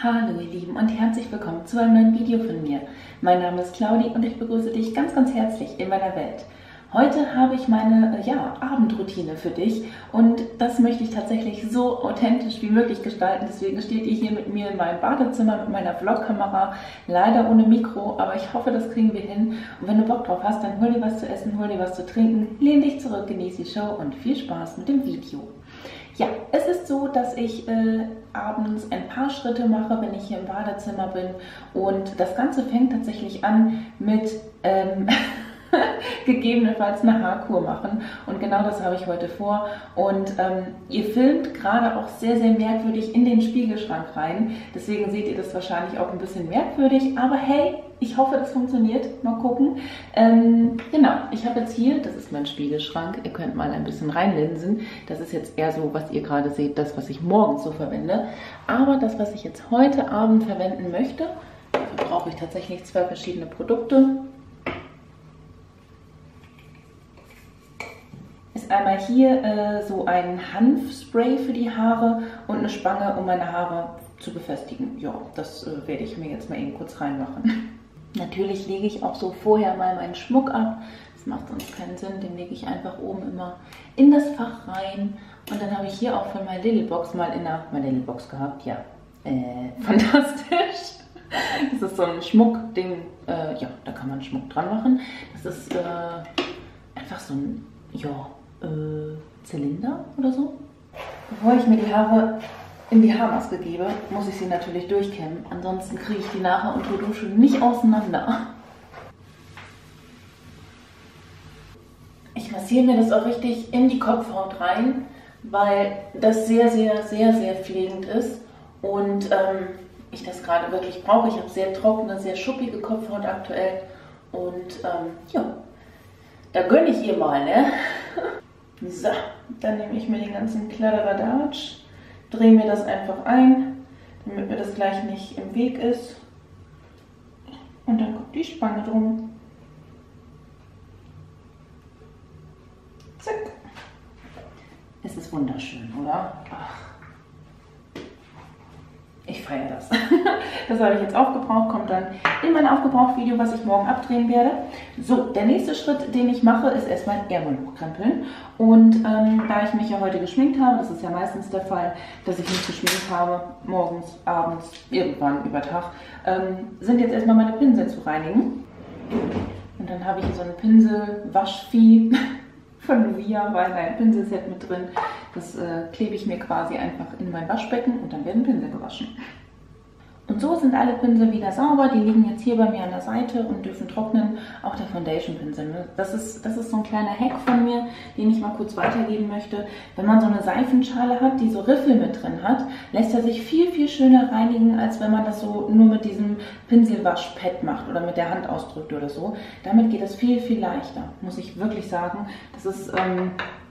Hallo ihr Lieben und herzlich willkommen zu einem neuen Video von mir. Mein Name ist Claudi und ich begrüße dich ganz, ganz herzlich in meiner Welt. Heute habe ich meine ja, Abendroutine für dich und das möchte ich tatsächlich so authentisch wie möglich gestalten. Deswegen steht ihr hier mit mir in meinem Badezimmer mit meiner Vlogkamera, leider ohne Mikro, aber ich hoffe, das kriegen wir hin. Und wenn du Bock drauf hast, dann hol dir was zu essen, hol dir was zu trinken, lehn dich zurück, genieß die Show und viel Spaß mit dem Video. Ja, es ist so, dass ich äh, abends ein paar Schritte mache, wenn ich hier im Badezimmer bin. Und das Ganze fängt tatsächlich an mit ähm, gegebenenfalls eine Haarkur machen. Und genau das habe ich heute vor. Und ähm, ihr filmt gerade auch sehr, sehr merkwürdig in den Spiegelschrank rein. Deswegen seht ihr das wahrscheinlich auch ein bisschen merkwürdig. Aber hey, ich hoffe, das funktioniert. Mal gucken. Ähm, genau, ich habe jetzt hier, das ist mein Spiegelschrank. Ihr könnt mal ein bisschen reinlinsen. Das ist jetzt eher so, was ihr gerade seht, das, was ich morgens so verwende. Aber das, was ich jetzt heute Abend verwenden möchte, dafür brauche ich tatsächlich zwei verschiedene Produkte. Ist einmal hier äh, so ein Hanfspray für die Haare und eine Spange, um meine Haare zu befestigen. Ja, das äh, werde ich mir jetzt mal eben kurz reinmachen. Natürlich lege ich auch so vorher mal meinen Schmuck ab. Das macht sonst keinen Sinn. Den lege ich einfach oben immer in das Fach rein. Und dann habe ich hier auch von meiner Littlebox mal in der My Littlebox gehabt. Ja, äh, fantastisch. Das ist so ein Schmuckding. Äh, ja, da kann man Schmuck dran machen. Das ist äh, einfach so ein, ja, äh, Zylinder oder so. Bevor ich mir die Haare in die Haarmaske gebe, muss ich sie natürlich durchkämmen. Ansonsten kriege ich die nachher unter Dusche nicht auseinander. Ich massiere mir das auch richtig in die Kopfhaut rein, weil das sehr, sehr, sehr, sehr pflegend ist und ähm, ich das gerade wirklich brauche. Ich habe sehr trockene, sehr schuppige Kopfhaut aktuell und ähm, ja, da gönne ich ihr mal, ne? So, dann nehme ich mir den ganzen Kladderadatsch, drehe mir das einfach ein, damit mir das gleich nicht im Weg ist. Und dann kommt die Spange drum. Zack. Es ist wunderschön, oder? Ach. Ich feiere das. das habe ich jetzt aufgebraucht, kommt dann in mein Aufgebraucht-Video, was ich morgen abdrehen werde. So, der nächste Schritt, den ich mache, ist erstmal Ärmel hochkrempeln. Und ähm, da ich mich ja heute geschminkt habe, das ist ja meistens der Fall, dass ich mich geschminkt habe, morgens, abends, irgendwann über Tag, ähm, sind jetzt erstmal meine Pinsel zu reinigen. Und dann habe ich hier so ein Pinsel-Waschvieh von Nuvia, weil ein Pinselset mit drin. Das äh, klebe ich mir quasi einfach in mein Waschbecken und dann werden Pinsel gewaschen. Und so sind alle Pinsel wieder sauber. Die liegen jetzt hier bei mir an der Seite und dürfen trocknen. Auch der Foundation-Pinsel. Ne? Das ist, das ist so ein kleiner Hack von mir, den ich mal kurz weitergeben möchte. Wenn man so eine Seifenschale hat, die so Riffel mit drin hat, lässt er sich viel, viel schöner reinigen, als wenn man das so nur mit diesem Pinselwaschpad macht oder mit der Hand ausdrückt oder so. Damit geht es viel, viel leichter, muss ich wirklich sagen. Das ist... Ähm,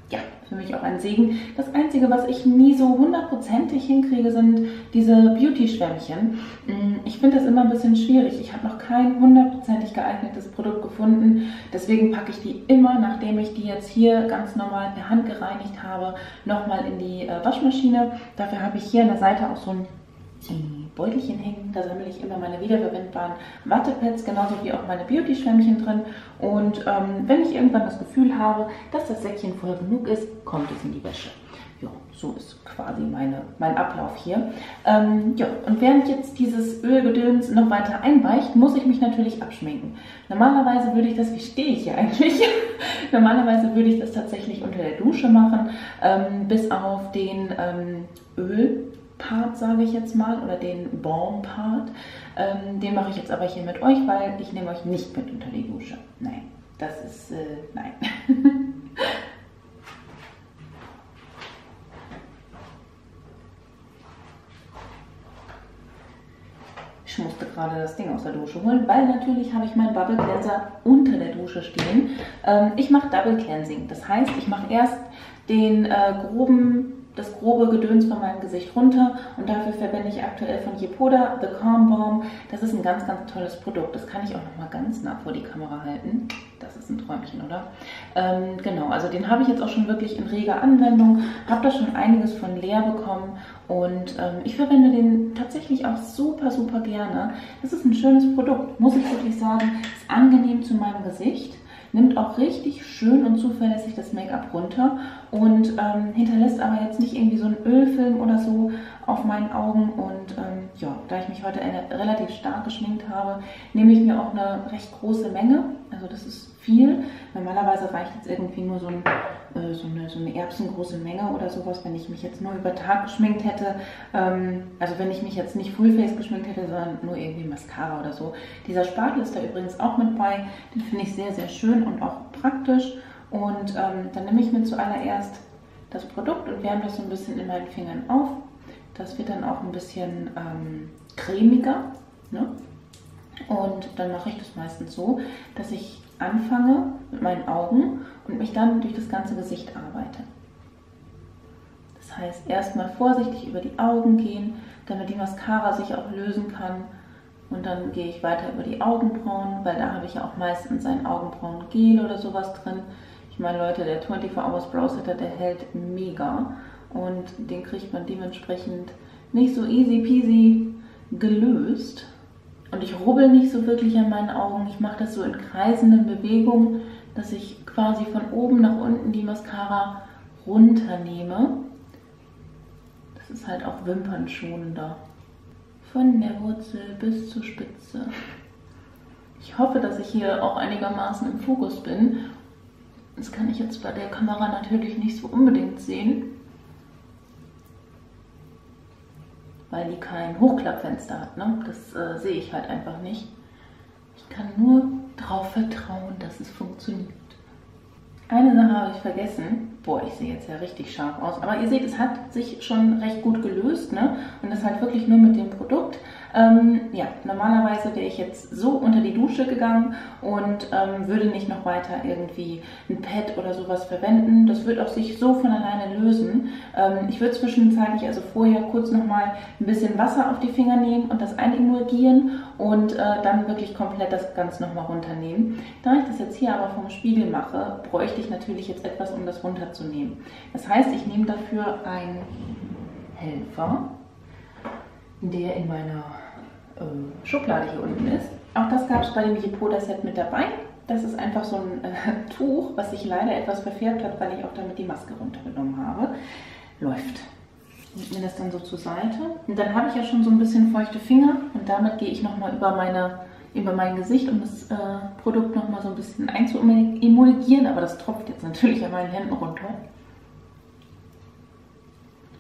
ja, für mich auch ein Segen. Das Einzige, was ich nie so hundertprozentig hinkriege, sind diese Beauty-Schwämmchen. Mm, ich finde das immer ein bisschen schwierig. Ich habe noch kein hundertprozentig geeignetes Produkt gefunden. Deswegen packe ich die immer, nachdem ich die jetzt hier ganz normal per Hand gereinigt habe, nochmal in die äh, Waschmaschine. Dafür habe ich hier an der Seite auch so ein Beutelchen hängen. Da sammle ich immer meine wiederverwendbaren Wattepads, genauso wie auch meine Beauty-Schwämmchen drin. Und ähm, wenn ich irgendwann das Gefühl habe, dass das Säckchen voll genug ist, kommt es in die Wäsche. Ja, so ist quasi meine, mein Ablauf hier. Ähm, ja, und während jetzt dieses Ölgedöns noch weiter einweicht, muss ich mich natürlich abschminken. Normalerweise würde ich das, wie stehe ich hier eigentlich? Normalerweise würde ich das tatsächlich unter der Dusche machen, ähm, bis auf den ähm, Öl, Part, sage ich jetzt mal, oder den Baum-Part. Ähm, den mache ich jetzt aber hier mit euch, weil ich nehme euch nicht mit unter die Dusche. Nein, das ist, äh, nein. Ich musste gerade das Ding aus der Dusche holen, weil natürlich habe ich meinen Bubble Cleanser unter der Dusche stehen. Ähm, ich mache Double Cleansing. Das heißt, ich mache erst den äh, groben das grobe Gedöns von meinem Gesicht runter und dafür verwende ich aktuell von Jepoda The Calm Balm. Das ist ein ganz, ganz tolles Produkt. Das kann ich auch noch mal ganz nah vor die Kamera halten. Das ist ein Träumchen, oder? Ähm, genau, also den habe ich jetzt auch schon wirklich in reger Anwendung. Habe da schon einiges von leer bekommen und ähm, ich verwende den tatsächlich auch super, super gerne. Das ist ein schönes Produkt, muss ich wirklich sagen. Ist angenehm zu meinem Gesicht nimmt auch richtig schön und zuverlässig das Make-up runter und ähm, hinterlässt aber jetzt nicht irgendwie so einen Ölfilm oder so auf meinen Augen. Und ähm, ja, da ich mich heute relativ stark geschminkt habe, nehme ich mir auch eine recht große Menge. Also das ist viel. Normalerweise reicht jetzt irgendwie nur so, ein, äh, so, eine, so eine erbsengroße Menge oder sowas, wenn ich mich jetzt nur über Tag geschminkt hätte. Ähm, also wenn ich mich jetzt nicht Fullface geschminkt hätte, sondern nur irgendwie Mascara oder so. Dieser Spatel ist da übrigens auch mit bei. Den finde ich sehr, sehr schön und auch praktisch. Und ähm, dann nehme ich mir zuallererst das Produkt und wärme das so ein bisschen in meinen Fingern auf. Das wird dann auch ein bisschen ähm, cremiger. Ne? Und dann mache ich das meistens so, dass ich anfange mit meinen Augen und mich dann durch das ganze Gesicht arbeite. Das heißt, erstmal vorsichtig über die Augen gehen, damit die Mascara sich auch lösen kann. Und dann gehe ich weiter über die Augenbrauen, weil da habe ich ja auch meistens ein Augenbrauengel oder sowas drin. Ich meine, Leute, der 24 Hours Brow Setter, der hält mega. Und den kriegt man dementsprechend nicht so easy peasy gelöst. Und ich rubbel nicht so wirklich an meinen Augen. Ich mache das so in kreisenden Bewegungen, dass ich quasi von oben nach unten die Mascara runternehme. Das ist halt auch wimpernschonender. Von der Wurzel bis zur Spitze. Ich hoffe, dass ich hier auch einigermaßen im Fokus bin. Das kann ich jetzt bei der Kamera natürlich nicht so unbedingt sehen. Weil die kein Hochklappfenster hat. Ne? Das äh, sehe ich halt einfach nicht. Ich kann nur darauf vertrauen, dass es funktioniert. Eine Sache habe ich vergessen. Boah, ich sehe jetzt ja richtig scharf aus. Aber ihr seht, es hat sich schon recht gut gelöst. Ne? Und das halt wirklich nur mit dem Produkt. Ähm, ja, normalerweise wäre ich jetzt so unter die Dusche gegangen und ähm, würde nicht noch weiter irgendwie ein Pad oder sowas verwenden. Das wird auch sich so von alleine lösen. Ähm, ich würde zwischenzeitlich also vorher kurz nochmal ein bisschen Wasser auf die Finger nehmen und das einimmergieren und äh, dann wirklich komplett das Ganze nochmal runternehmen. Da ich das jetzt hier aber vom Spiegel mache, bräuchte ich natürlich jetzt etwas, um das runterzunehmen. Das heißt, ich nehme dafür einen Helfer der in meiner äh, Schublade hier unten ist. Auch das gab es bei dem Jepoda-Set mit dabei. Das ist einfach so ein äh, Tuch, was sich leider etwas verfärbt hat, weil ich auch damit die Maske runtergenommen habe. Läuft. Ich mir das dann so zur Seite. Und dann habe ich ja schon so ein bisschen feuchte Finger und damit gehe ich nochmal über, meine, über mein Gesicht, um das äh, Produkt nochmal so ein bisschen einzuemulgieren. Aber das tropft jetzt natürlich an meinen Händen runter.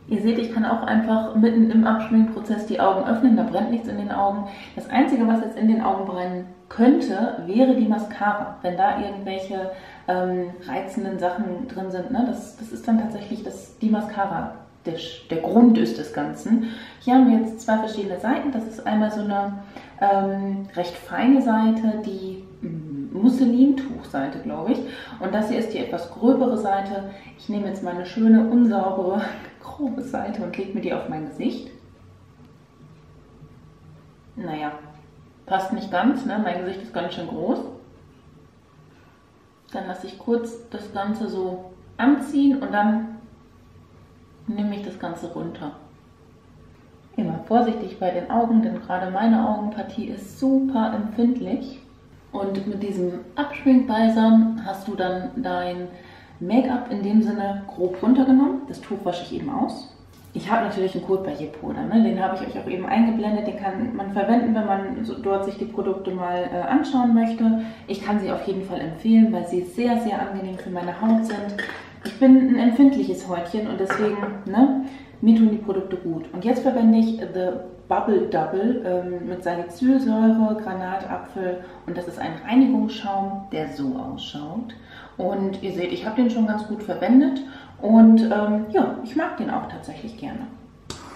Ihr seht, ich kann auch einfach mitten im Abschminkprozess die Augen öffnen, da brennt nichts in den Augen. Das Einzige, was jetzt in den Augen brennen könnte, wäre die Mascara. Wenn da irgendwelche ähm, reizenden Sachen drin sind, ne? das, das ist dann tatsächlich das, die Mascara. Der, der Grund ist des Ganzen. Hier haben wir jetzt zwei verschiedene Seiten. Das ist einmal so eine ähm, recht feine Seite, die mm, Musselintuchseite, glaube ich. Und das hier ist die etwas gröbere Seite. Ich nehme jetzt meine schöne, unsaubere grobe Seite und lege mir die auf mein Gesicht. Naja, passt nicht ganz, ne? mein Gesicht ist ganz schön groß. Dann lasse ich kurz das Ganze so anziehen und dann nehme ich das Ganze runter. Immer vorsichtig bei den Augen, denn gerade meine Augenpartie ist super empfindlich. Und mit diesem Abschminkbalsam hast du dann dein Make-up in dem Sinne grob runtergenommen. Das Tuch wasche ich eben aus. Ich habe natürlich einen Code bei Jepoda, ne? den habe ich euch auch eben eingeblendet. Den kann man verwenden, wenn man so dort sich die Produkte mal äh, anschauen möchte. Ich kann sie auf jeden Fall empfehlen, weil sie sehr, sehr angenehm für meine Haut sind. Ich bin ein empfindliches Häutchen und deswegen, ne, mir tun die Produkte gut. Und jetzt verwende ich The Bubble Double ähm, mit Salicylsäure, Granatapfel und das ist ein Reinigungsschaum, der so ausschaut. Und ihr seht, ich habe den schon ganz gut verwendet und ähm, ja, ich mag den auch tatsächlich gerne.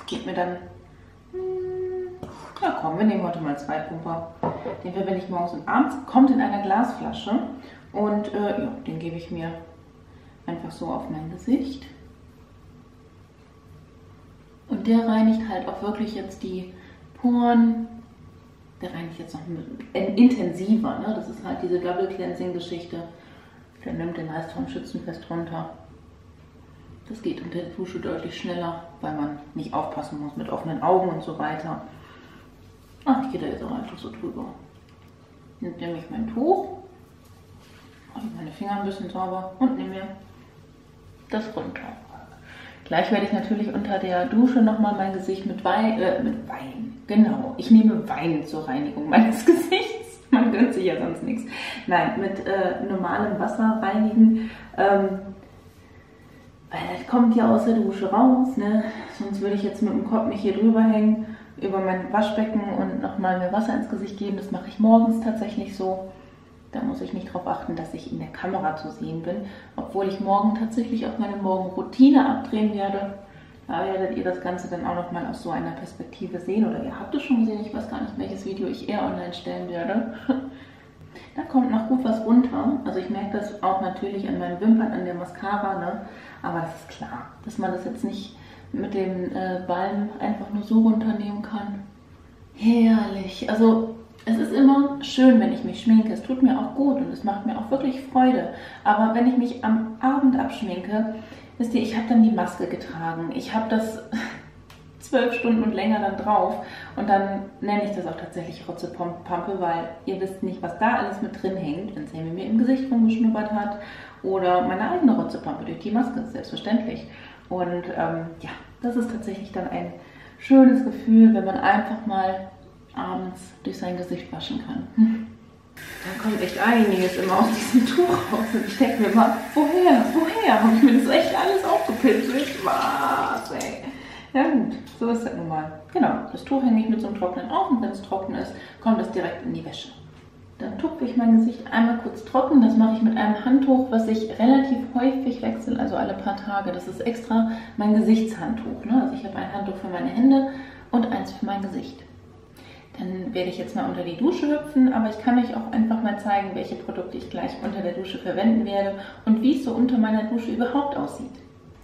Geht mir dann, hm, ja komm, wir nehmen heute mal zwei Pumper. Den verwende ich morgens und abends, kommt in einer Glasflasche und äh, ja, den gebe ich mir einfach so auf mein Gesicht. Und der reinigt halt auch wirklich jetzt die Poren. Der reinigt jetzt noch intensiver. Ne? Das ist halt diese Double Cleansing Geschichte. Der nimmt den Eisturm schützenfest runter. Das geht unter der Dusche deutlich schneller, weil man nicht aufpassen muss mit offenen Augen und so weiter. Ach, ich gehe da jetzt auch einfach so drüber. Dann nehme ich mein Tuch, mache meine Finger ein bisschen sauber und nehme mir das runter. Gleich werde ich natürlich unter der Dusche nochmal mein Gesicht mit Wein, äh, mit Wein, genau. Ich nehme Wein zur Reinigung meines Gesichts. Man gönnt sich ja sonst nichts. Nein, mit äh, normalem Wasser reinigen. Ähm, weil das kommt ja aus der Dusche raus, ne? Sonst würde ich jetzt mit dem Kopf mich hier drüber hängen, über mein Waschbecken und nochmal mir Wasser ins Gesicht geben. Das mache ich morgens tatsächlich so. Da muss ich nicht darauf achten, dass ich in der Kamera zu sehen bin, obwohl ich morgen tatsächlich auch meine Morgenroutine abdrehen werde. Da werdet ihr das Ganze dann auch nochmal aus so einer Perspektive sehen. Oder ihr habt es schon gesehen, ich weiß gar nicht, welches Video ich eher online stellen werde. da kommt noch gut was runter. Also ich merke das auch natürlich an meinen Wimpern, an der Mascara. Ne? Aber das ist klar, dass man das jetzt nicht mit dem äh, Balm einfach nur so runternehmen kann. Herrlich. Also es ist immer schön, wenn ich mich schminke. Es tut mir auch gut und es macht mir auch wirklich Freude. Aber wenn ich mich am Abend abschminke, wisst ihr, ich habe dann die Maske getragen. Ich habe das zwölf Stunden und länger dann drauf. Und dann nenne ich das auch tatsächlich Rotzepampe, weil ihr wisst nicht, was da alles mit drin hängt, wenn Sammy mir im Gesicht rumgeschnuppert hat. Oder meine eigene Rotzepampe durch die Maske, selbstverständlich. Und ähm, ja, das ist tatsächlich dann ein schönes Gefühl, wenn man einfach mal abends durch sein Gesicht waschen kann. Hm. Da kommt echt einiges immer aus diesem Tuch raus. Und ich denke mir immer, woher, woher? Habe ich mir das echt alles aufgepinselt? Was, ey? Ja gut, so ist das nun mal. Genau, das Tuch hänge ich mit so einem Trocknen auf und wenn es trocken ist, kommt es direkt in die Wäsche. Dann tupfe ich mein Gesicht einmal kurz trocken. Das mache ich mit einem Handtuch, was ich relativ häufig wechsle, also alle paar Tage. Das ist extra mein Gesichtshandtuch. Ne? Also ich habe ein Handtuch für meine Hände und eins für mein Gesicht. Dann werde ich jetzt mal unter die Dusche hüpfen, aber ich kann euch auch einfach mal zeigen, welche Produkte ich gleich unter der Dusche verwenden werde und wie es so unter meiner Dusche überhaupt aussieht.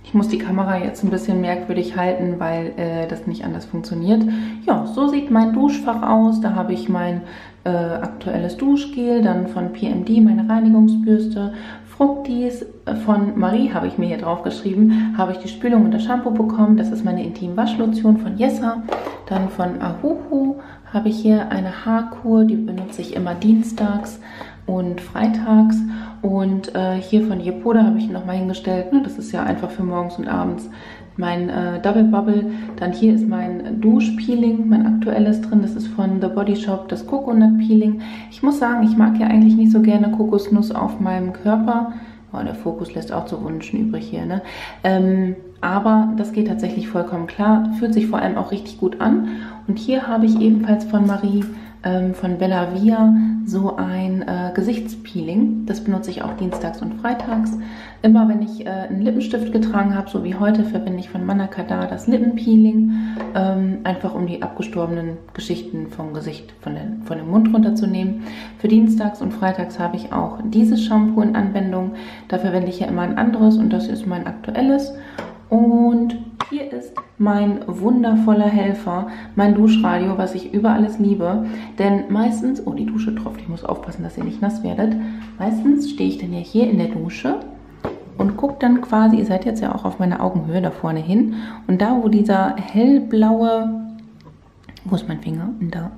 Ich muss die Kamera jetzt ein bisschen merkwürdig halten, weil äh, das nicht anders funktioniert. Ja, so sieht mein Duschfach aus. Da habe ich mein äh, aktuelles Duschgel, dann von PMD meine Reinigungsbürste, Fructis von Marie habe ich mir hier drauf geschrieben, habe ich die Spülung und das Shampoo bekommen. Das ist meine Intim Waschlotion von Yessa. Dann von Ahuhu habe ich hier eine Haarkur, die benutze ich immer dienstags und freitags. Und äh, hier von Yepoda habe ich nochmal hingestellt. Ne? Das ist ja einfach für morgens und abends mein äh, Double Bubble. Dann hier ist mein Duschpeeling, mein aktuelles drin. Das ist von The Body Shop, das Coconut Peeling. Ich muss sagen, ich mag ja eigentlich nicht so gerne Kokosnuss auf meinem Körper. Oh, der Fokus lässt auch zu wünschen übrig hier. Ne? Ähm, aber das geht tatsächlich vollkommen klar. Fühlt sich vor allem auch richtig gut an. Und hier habe ich ebenfalls von Marie ähm, von Bella Via so ein äh, Gesichtspeeling. Das benutze ich auch dienstags und freitags. Immer wenn ich äh, einen Lippenstift getragen habe, so wie heute, verwende ich von Manakada das Lippenpeeling. Ähm, einfach um die abgestorbenen Geschichten vom Gesicht, von, den, von dem Mund runterzunehmen. Für dienstags und freitags habe ich auch dieses Shampoo in Anwendung. Da verwende ich ja immer ein anderes und das ist mein aktuelles. Und hier ist mein wundervoller Helfer, mein Duschradio, was ich über alles liebe. Denn meistens, oh die Dusche tropft, ich muss aufpassen, dass ihr nicht nass werdet. Meistens stehe ich dann ja hier in der Dusche und gucke dann quasi, ihr seid jetzt ja auch auf meiner Augenhöhe da vorne hin. Und da, wo dieser hellblaue, wo ist mein Finger? Da,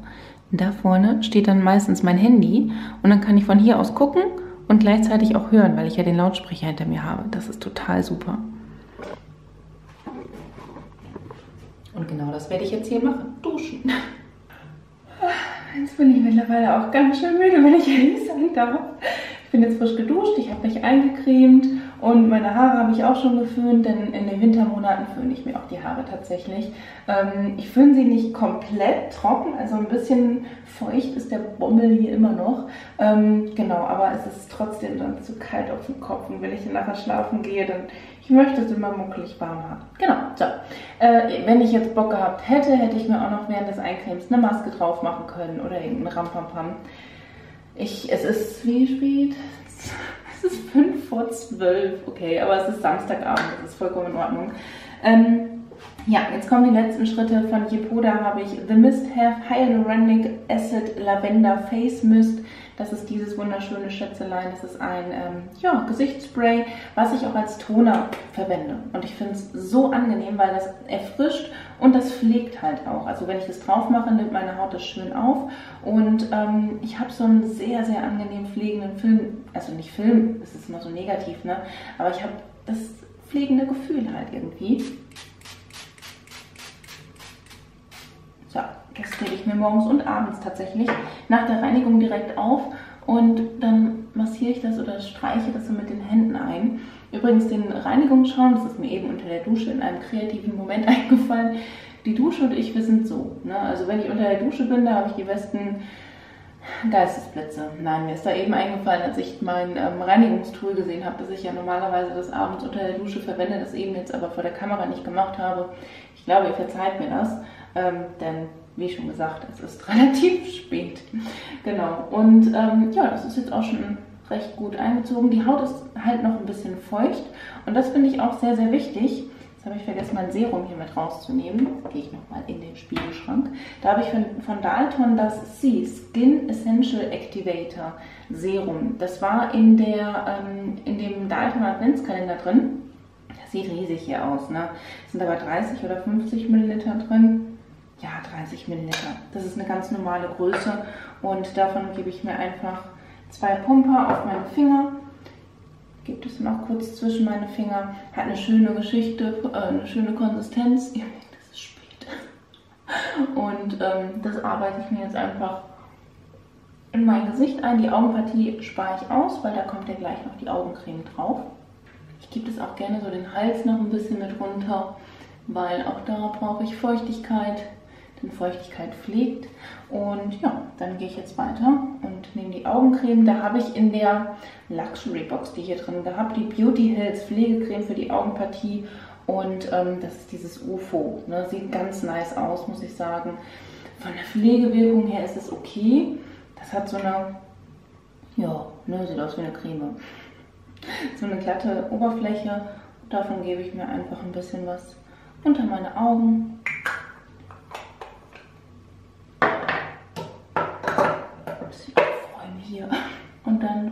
da vorne steht dann meistens mein Handy. Und dann kann ich von hier aus gucken und gleichzeitig auch hören, weil ich ja den Lautsprecher hinter mir habe. Das ist total super. Und genau das werde ich jetzt hier machen. Duschen. Jetzt bin ich mittlerweile auch ganz schön müde, wenn ich ehrlich sagen darf. Ich bin jetzt frisch geduscht, ich habe mich eingecremt und meine Haare habe ich auch schon geföhnt, denn in den Wintermonaten föhne ich mir auch die Haare tatsächlich. Ähm, ich föhne sie nicht komplett trocken, also ein bisschen feucht ist der Bommel hier immer noch. Ähm, genau, aber es ist trotzdem dann zu kalt auf dem Kopf und wenn ich dann nachher schlafen gehe, dann ich möchte es immer muckelig warm haben. Genau, so. Äh, wenn ich jetzt Bock gehabt hätte, hätte ich mir auch noch während des Eincremes eine Maske drauf machen können oder irgendein Rampampam. Ich, es ist wie spät? Es ist 5 vor 12, okay, aber es ist Samstagabend, das ist vollkommen in Ordnung. Ähm, Ja, jetzt kommen die letzten Schritte von Yepoda. Habe ich The Mist Have Hyaluronic Acid Lavender Face Mist. Das ist dieses wunderschöne Schätzelein. Das ist ein ähm, ja, Gesichtsspray, was ich auch als Toner verwende. Und ich finde es so angenehm, weil das erfrischt und das pflegt halt auch. Also wenn ich das drauf mache, nimmt meine Haut das schön auf. Und ähm, ich habe so einen sehr, sehr angenehm pflegenden Film. Also nicht Film, das ist immer so negativ, ne? Aber ich habe das pflegende Gefühl halt irgendwie. So, das gebe ich mir morgens und abends tatsächlich nach der Reinigung direkt auf und dann massiere ich das oder streiche das so mit den Händen ein. Übrigens den Reinigungsschaum, das ist mir eben unter der Dusche in einem kreativen Moment eingefallen. Die Dusche und ich, wir sind so. Ne? Also wenn ich unter der Dusche bin, da habe ich die besten Geistesblitze. Nein, mir ist da eben eingefallen, als ich mein ähm, Reinigungstool gesehen habe, dass ich ja normalerweise das abends unter der Dusche verwende, das eben jetzt aber vor der Kamera nicht gemacht habe. Ich glaube, ihr verzeiht mir das, ähm, denn wie schon gesagt, es ist relativ spät. Genau. Und ähm, ja, das ist jetzt auch schon recht gut eingezogen. Die Haut ist halt noch ein bisschen feucht und das finde ich auch sehr, sehr wichtig. Jetzt habe ich vergessen, mein Serum hier mit rauszunehmen. Gehe ich nochmal in den Spiegelschrank. Da habe ich von, von Dalton das C Skin Essential Activator Serum. Das war in, der, ähm, in dem Dalton Adventskalender drin. Das sieht riesig hier aus. Ne? Es sind aber 30 oder 50 Milliliter drin. Ja, 30 Milliliter. Das ist eine ganz normale Größe und davon gebe ich mir einfach zwei Pumper auf meine Finger gibt es noch kurz zwischen meine Finger. Hat eine schöne Geschichte, äh, eine schöne Konsistenz. Ihr merkt, es ist spät. Und ähm, das arbeite ich mir jetzt einfach in mein Gesicht ein. Die Augenpartie spare ich aus, weil da kommt ja gleich noch die Augencreme drauf. Ich gebe das auch gerne so den Hals noch ein bisschen mit runter, weil auch da brauche ich Feuchtigkeit denn Feuchtigkeit pflegt. Und ja, dann gehe ich jetzt weiter und nehme die Augencreme. Da habe ich in der Luxury Box die hier drin gehabt, die Beauty Hills Pflegecreme für die Augenpartie. Und ähm, das ist dieses UFO. Ne? Sieht ganz nice aus, muss ich sagen. Von der Pflegewirkung her ist es okay. Das hat so eine, ja, ne, sieht aus wie eine Creme. So eine glatte Oberfläche. Davon gebe ich mir einfach ein bisschen was unter meine Augen. hier.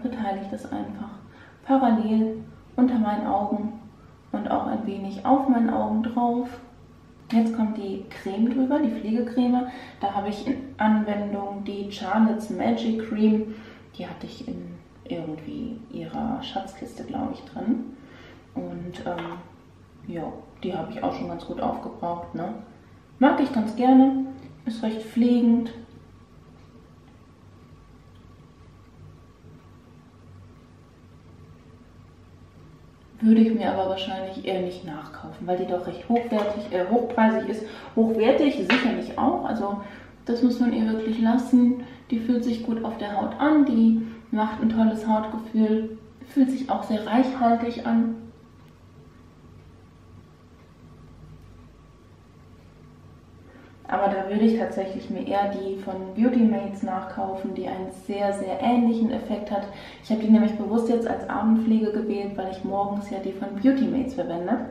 Und ich das einfach parallel unter meinen Augen und auch ein wenig auf meinen Augen drauf. Jetzt kommt die Creme drüber, die Pflegecreme. Da habe ich in Anwendung die Charlotte's Magic Cream. Die hatte ich in irgendwie ihrer Schatzkiste, glaube ich, drin. Und ähm, ja, die habe ich auch schon ganz gut aufgebraucht. Ne? Mag ich ganz gerne, ist recht pflegend, würde ich mir aber wahrscheinlich eher nicht nachkaufen, weil die doch recht hochwertig, äh, hochpreisig ist. Hochwertig sicherlich auch, also das muss man ihr wirklich lassen. Die fühlt sich gut auf der Haut an, die macht ein tolles Hautgefühl, fühlt sich auch sehr reichhaltig an. Aber da würde ich tatsächlich mir eher die von Beauty Mates nachkaufen, die einen sehr, sehr ähnlichen Effekt hat. Ich habe die nämlich bewusst jetzt als Abendpflege gewählt, weil ich morgens ja die von Beauty Mates verwende.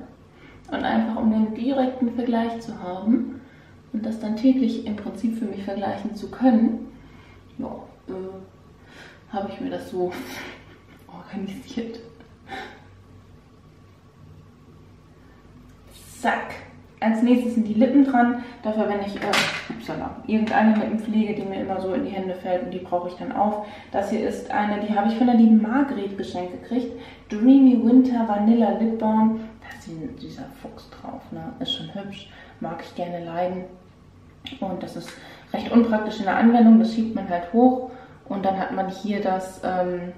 Und einfach um den direkten Vergleich zu haben und das dann täglich im Prinzip für mich vergleichen zu können, ja, äh, habe ich mir das so organisiert. Zack. Als nächstes sind die Lippen dran. Da verwende ich äh, upsala, irgendeine Lippenpflege, die mir immer so in die Hände fällt und die brauche ich dann auf. Das hier ist eine, die habe ich von der lieben Margret geschenkt gekriegt. Dreamy Winter Vanilla Lip Balm. Da ist dieser Fuchs drauf, ne? Ist schon hübsch. Mag ich gerne leiden. Und das ist recht unpraktisch in der Anwendung. Das schiebt man halt hoch und dann hat man hier das ähm,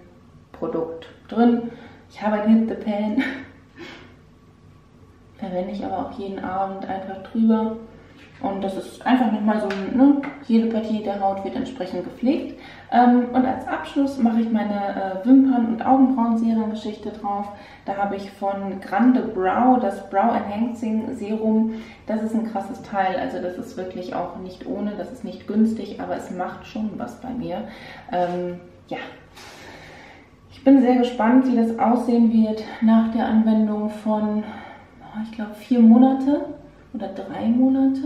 Produkt drin. Ich habe ein Hit the Verwende ich aber auch jeden Abend einfach drüber. Und das ist einfach nochmal so, ne, jede Partie der Haut wird entsprechend gepflegt. Ähm, und als Abschluss mache ich meine äh, Wimpern- und Augenbrauen-Serum-Geschichte drauf. Da habe ich von Grande Brow das Brow Enhancing Serum. Das ist ein krasses Teil, also das ist wirklich auch nicht ohne, das ist nicht günstig, aber es macht schon was bei mir. Ähm, ja, ich bin sehr gespannt, wie das aussehen wird nach der Anwendung von ich glaube, vier Monate oder drei Monate.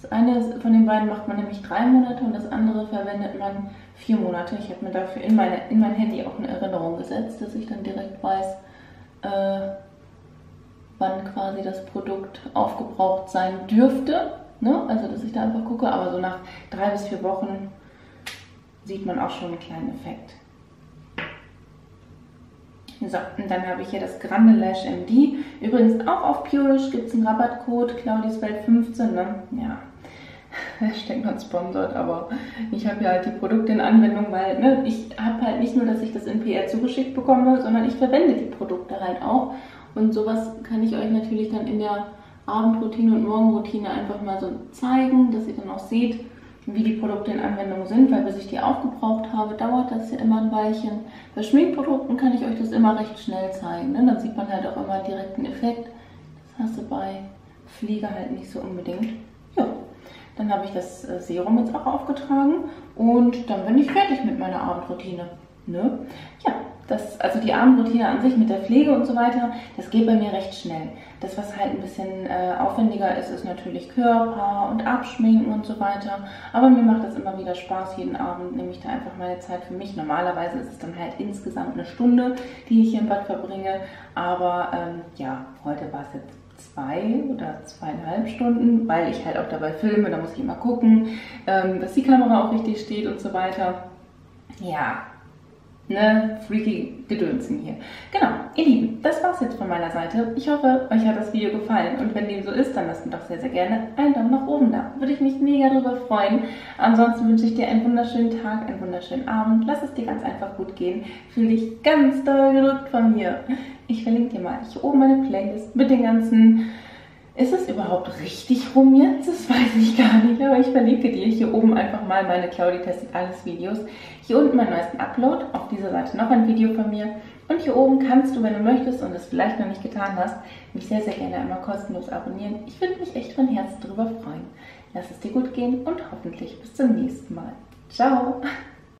Das eine von den beiden macht man nämlich drei Monate und das andere verwendet man vier Monate. Ich habe mir dafür in, meine, in mein Handy auch eine Erinnerung gesetzt, dass ich dann direkt weiß, äh, wann quasi das Produkt aufgebraucht sein dürfte. Ne? Also, dass ich da einfach gucke, aber so nach drei bis vier Wochen sieht man auch schon einen kleinen Effekt. So, und dann habe ich hier das Grande Lash MD. Übrigens auch auf Purish gibt es einen Rabattcode, Claudius Welt 15, ne? Ja, Hashtag not sponsored, aber ich habe ja halt die Produkte in Anwendung, weil ne, ich habe halt nicht nur, dass ich das in PR zugeschickt bekomme, sondern ich verwende die Produkte halt auch. Und sowas kann ich euch natürlich dann in der Abendroutine und Morgenroutine einfach mal so zeigen, dass ihr dann auch seht, wie die Produkte in Anwendung sind, weil bis ich die aufgebraucht habe, dauert das ja immer ein Weilchen. Bei Schminkprodukten kann ich euch das immer recht schnell zeigen. Ne? Dann sieht man halt auch immer einen direkten Effekt. Das hast du bei Pflege halt nicht so unbedingt. Ja, dann habe ich das äh, Serum jetzt auch aufgetragen und dann bin ich fertig mit meiner Abendroutine. Ne? Ja, das, also die Abendroutine an sich mit der Pflege und so weiter, das geht bei mir recht schnell. Das, was halt ein bisschen äh, aufwendiger ist, ist natürlich Körper und Abschminken und so weiter. Aber mir macht das immer wieder Spaß. Jeden Abend nehme ich da einfach meine Zeit für mich. Normalerweise ist es dann halt insgesamt eine Stunde, die ich hier im Bad verbringe. Aber ähm, ja, heute war es jetzt zwei oder zweieinhalb Stunden, weil ich halt auch dabei filme. Da muss ich immer gucken, ähm, dass die Kamera auch richtig steht und so weiter. Ja, ne, freaky Gedönsen hier. Genau, ihr Lieben, das war's jetzt von meiner Seite. Ich hoffe, euch hat das Video gefallen und wenn dem so ist, dann lasst mir doch sehr, sehr gerne einen Daumen nach oben da. Würde ich mich mega drüber freuen. Ansonsten wünsche ich dir einen wunderschönen Tag, einen wunderschönen Abend. Lass es dir ganz einfach gut gehen. Fühl dich ganz doll gedrückt von mir. Ich verlinke dir mal hier oben meine Playlist mit den ganzen ist es überhaupt richtig rum jetzt? Das weiß ich gar nicht, aber ich verlinke dir hier oben einfach mal meine Claudi testet alles Videos. Hier unten meinen neuesten Upload, auf dieser Seite noch ein Video von mir. Und hier oben kannst du, wenn du möchtest und es vielleicht noch nicht getan hast, mich sehr, sehr gerne einmal kostenlos abonnieren. Ich würde mich echt von Herzen darüber freuen. Lass es dir gut gehen und hoffentlich bis zum nächsten Mal. Ciao!